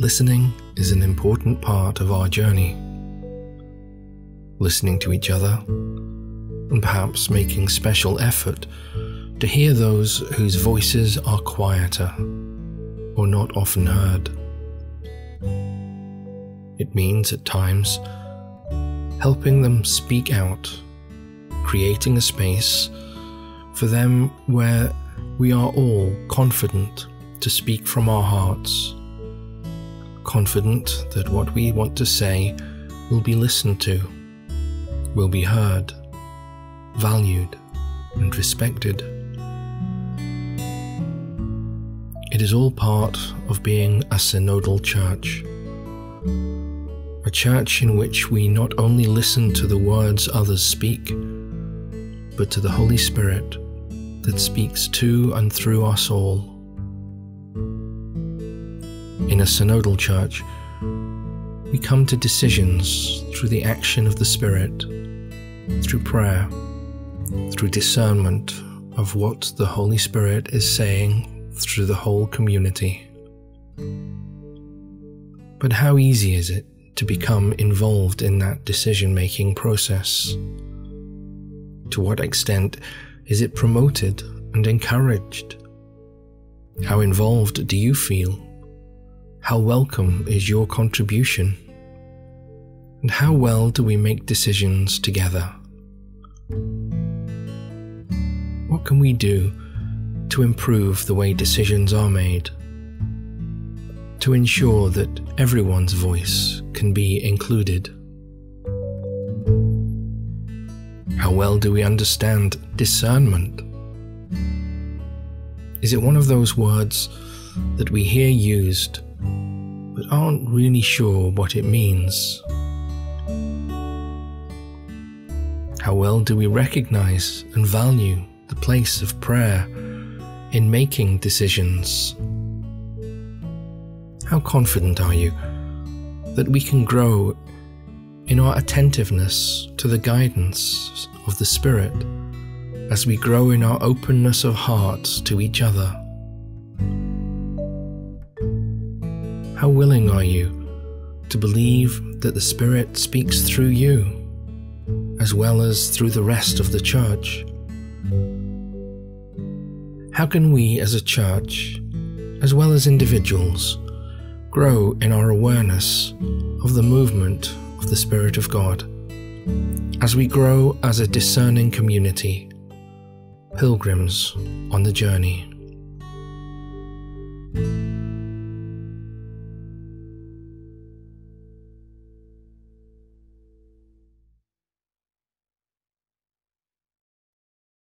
Listening is an important part of our journey. Listening to each other, and perhaps making special effort to hear those whose voices are quieter or not often heard. It means at times helping them speak out, creating a space for them where we are all confident to speak from our hearts, confident that what we want to say will be listened to, will be heard, valued, and respected. It is all part of being a synodal church. A church in which we not only listen to the words others speak, but to the Holy Spirit that speaks to and through us all. In a synodal church, we come to decisions through the action of the Spirit, through prayer, through discernment of what the Holy Spirit is saying through the whole community. But how easy is it to become involved in that decision making process? To what extent is it promoted and encouraged? How involved do you feel? How welcome is your contribution? And how well do we make decisions together? What can we do to improve the way decisions are made? To ensure that everyone's voice can be included? How well do we understand discernment? Is it one of those words that we hear used but aren't really sure what it means? How well do we recognize and value the place of prayer in making decisions? How confident are you that we can grow in our attentiveness to the guidance of the Spirit as we grow in our openness of hearts to each other. How willing are you to believe that the Spirit speaks through you as well as through the rest of the church? How can we as a church, as well as individuals, grow in our awareness of the movement of the Spirit of God as we grow as a discerning community, pilgrims on the journey.